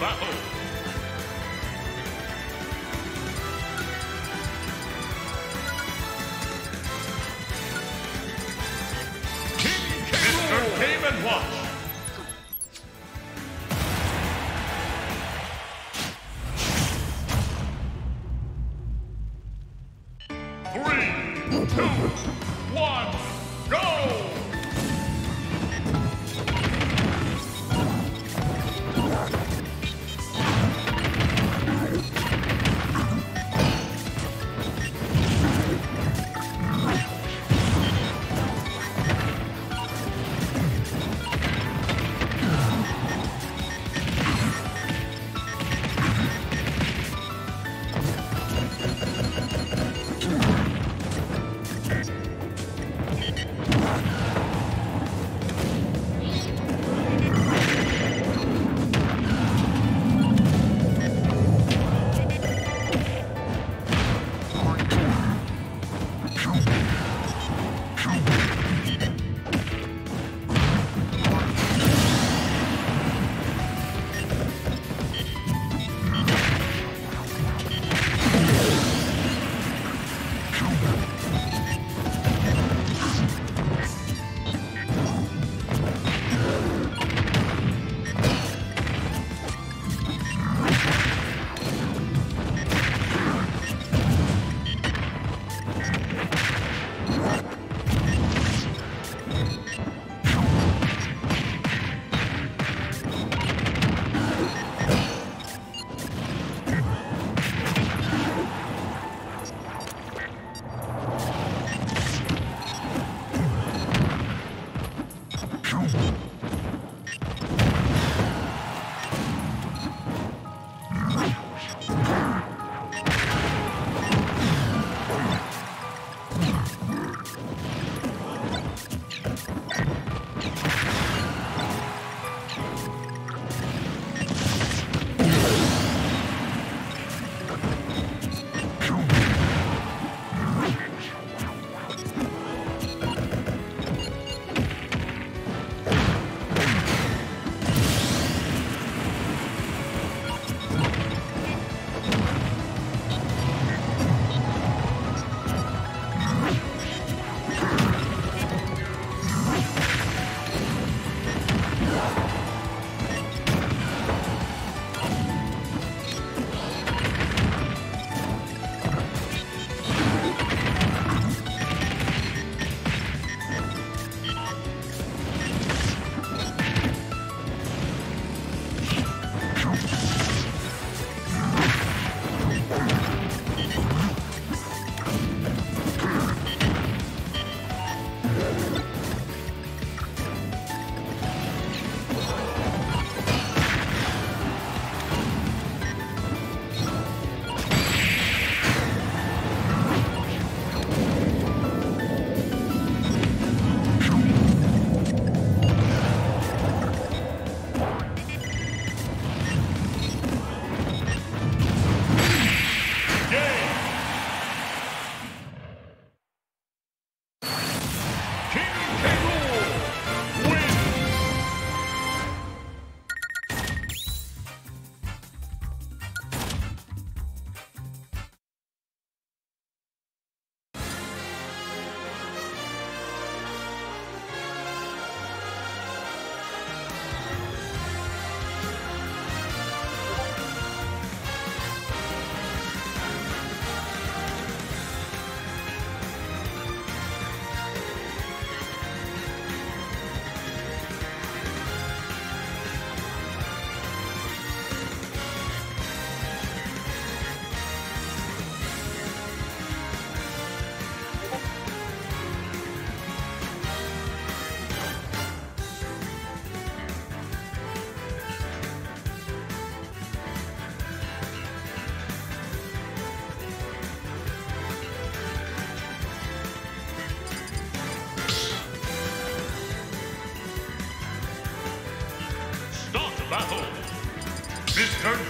battle.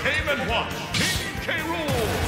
And Watch, King K. Rool.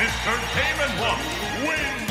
Mr. Damon Luck wins.